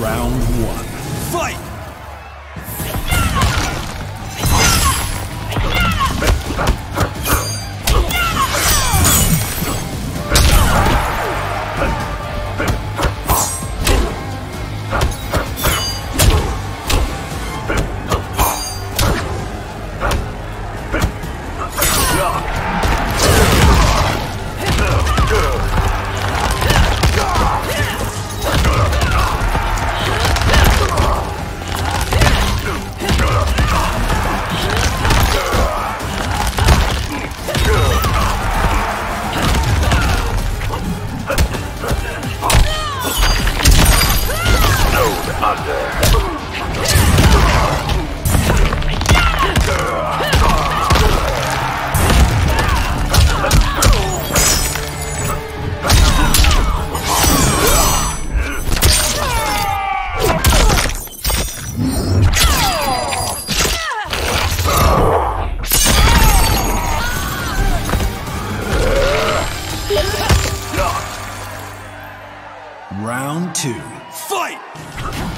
Round one. Fight! under. Round two. Fight!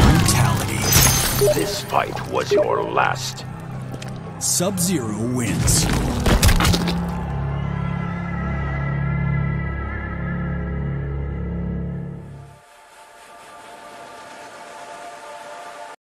Brutality. This fight was your last. Sub Zero wins.